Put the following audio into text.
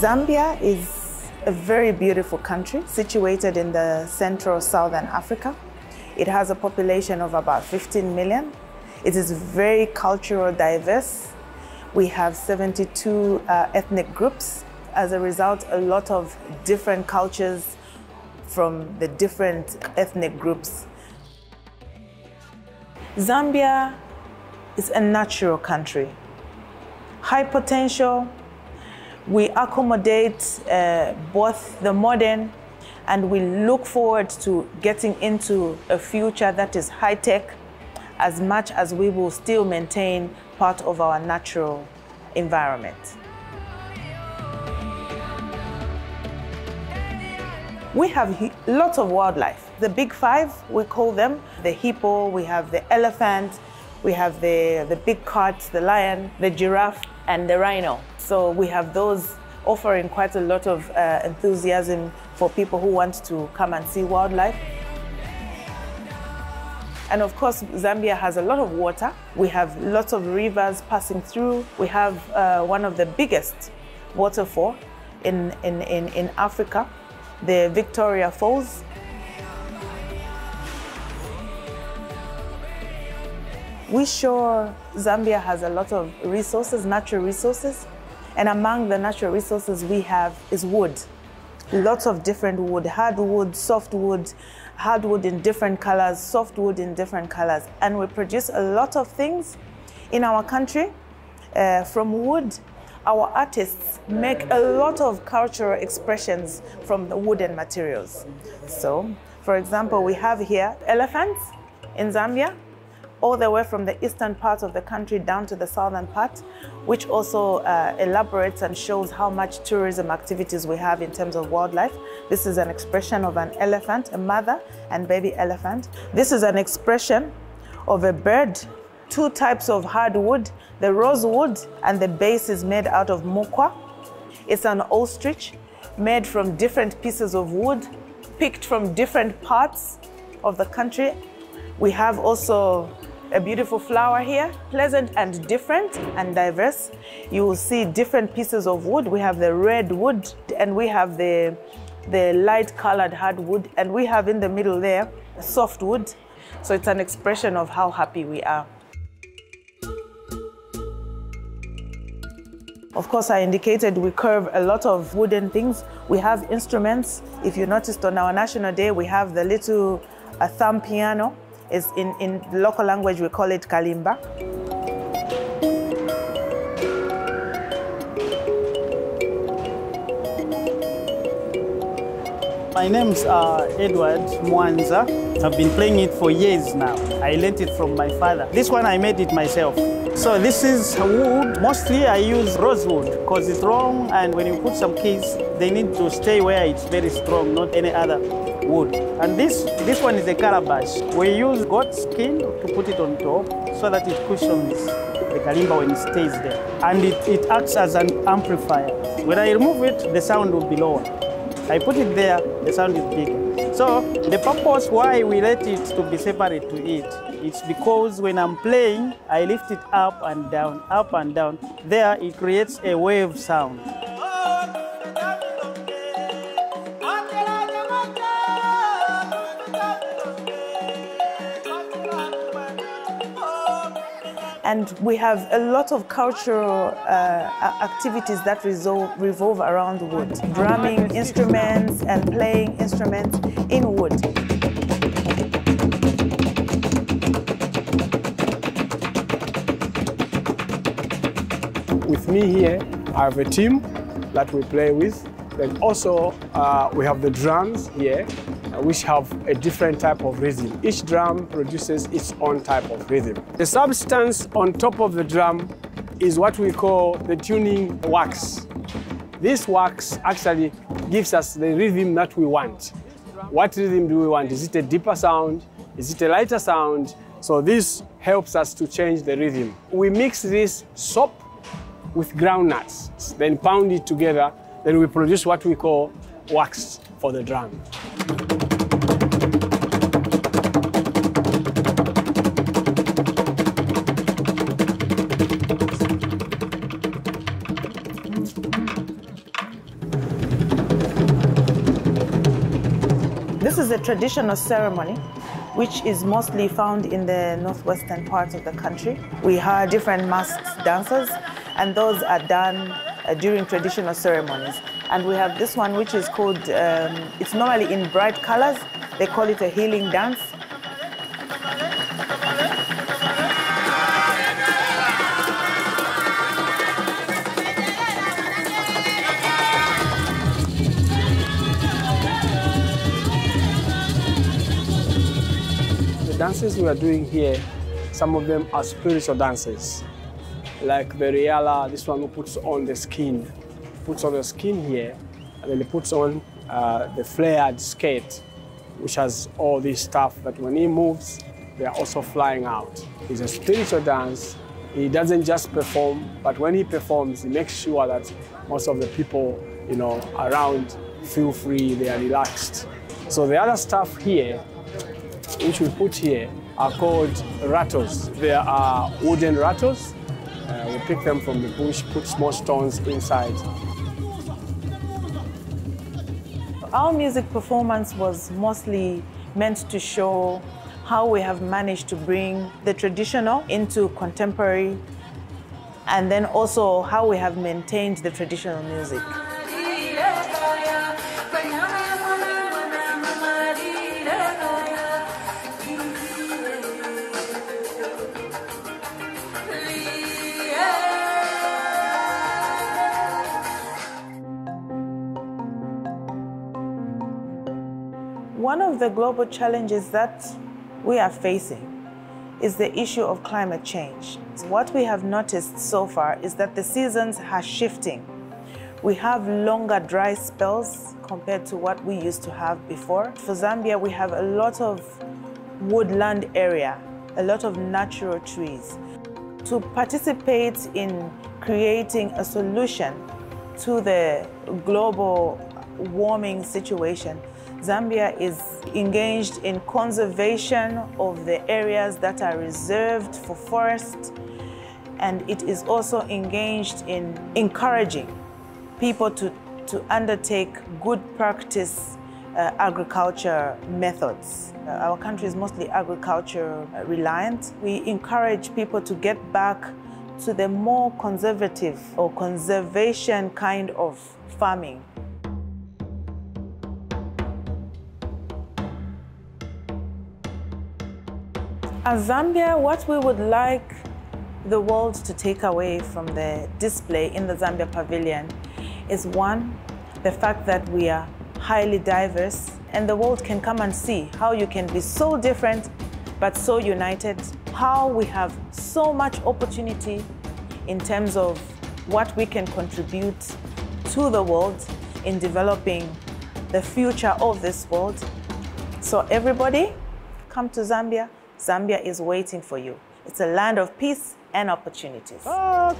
Zambia is a very beautiful country situated in the central southern Africa. It has a population of about 15 million. It is very cultural diverse. We have 72 uh, ethnic groups. As a result, a lot of different cultures from the different ethnic groups. Zambia is a natural country. High potential. We accommodate uh, both the modern and we look forward to getting into a future that is high tech as much as we will still maintain part of our natural environment. We have lots of wildlife. The big five, we call them the hippo, we have the elephant, we have the, the big cat, the lion, the giraffe, and the rhino. So we have those offering quite a lot of uh, enthusiasm for people who want to come and see wildlife. And of course, Zambia has a lot of water. We have lots of rivers passing through. We have uh, one of the biggest waterfall in, in, in, in Africa the Victoria Falls. We sure Zambia has a lot of resources, natural resources, and among the natural resources we have is wood. Lots of different wood, hardwood, softwood, hardwood in different colors, softwood in different colors. And we produce a lot of things in our country uh, from wood our artists make a lot of cultural expressions from the wooden materials. So, for example, we have here elephants in Zambia, all the way from the eastern part of the country down to the southern part, which also uh, elaborates and shows how much tourism activities we have in terms of wildlife. This is an expression of an elephant, a mother and baby elephant. This is an expression of a bird two types of hardwood, the rosewood and the base is made out of mukwa. It's an ostrich made from different pieces of wood, picked from different parts of the country. We have also a beautiful flower here, pleasant and different and diverse. You will see different pieces of wood. We have the red wood and we have the, the light colored hardwood and we have in the middle there soft wood. So it's an expression of how happy we are. Of course, I indicated we curve a lot of wooden things. We have instruments. If you noticed on our National Day, we have the little uh, thumb piano. Is in, in local language, we call it kalimba. My name's uh, Edward Mwanza. I've been playing it for years now. I learned it from my father. This one I made it myself. So this is wood. Mostly I use rosewood because it's strong and when you put some keys, they need to stay where it's very strong, not any other wood. And this, this one is a calabash. We use goat skin to put it on top so that it cushions the kalimba when it stays there. And it, it acts as an amplifier. When I remove it, the sound will be lower. I put it there, the sound is bigger. So the purpose why we let it to be separate to eat, it's because when I'm playing, I lift it up and down, up and down. There it creates a wave sound. And we have a lot of cultural uh, activities that resolve, revolve around wood. Drumming instruments and playing instruments in wood. With me here, I have a team that we play with. Then also uh, we have the drums here Uh, which have a different type of rhythm. Each drum produces its own type of rhythm. The substance on top of the drum is what we call the tuning wax. This wax actually gives us the rhythm that we want. What rhythm do we want? Is it a deeper sound? Is it a lighter sound? So this helps us to change the rhythm. We mix this soap with groundnuts, then pound it together, then we produce what we call wax for the drum. This is a traditional ceremony which is mostly found in the northwestern part of the country. We have different masked dancers and those are done uh, during traditional ceremonies. And we have this one which is called, um, it's normally in bright colors. They call it a healing dance. The dances we are doing here, some of them are spiritual dances. Like the Riala, this one who puts on the skin, puts on the skin here, and then he puts on uh, the flared skate, which has all this stuff that when he moves, they are also flying out. It's a spiritual dance. He doesn't just perform, but when he performs, he makes sure that most of the people, you know, around feel free, they are relaxed. So the other stuff here, which we put here, are called rattles. They are wooden rattles. Uh, we pick them from the bush, put small stones inside. Our music performance was mostly meant to show how we have managed to bring the traditional into contemporary and then also how we have maintained the traditional music. One of the global challenges that we are facing is the issue of climate change. What we have noticed so far is that the seasons are shifting. We have longer dry spells compared to what we used to have before. For Zambia, we have a lot of woodland area, a lot of natural trees. To participate in creating a solution to the global warming situation, Zambia is engaged in conservation of the areas that are reserved for forest, and it is also engaged in encouraging people to, to undertake good practice uh, agriculture methods. Uh, our country is mostly agriculture reliant. We encourage people to get back to the more conservative or conservation kind of farming. As Zambia, what we would like the world to take away from the display in the Zambia Pavilion is one, the fact that we are highly diverse and the world can come and see how you can be so different but so united, how we have so much opportunity in terms of what we can contribute to the world in developing the future of this world. So everybody, come to Zambia. Zambia is waiting for you. It's a land of peace and opportunities. Oh,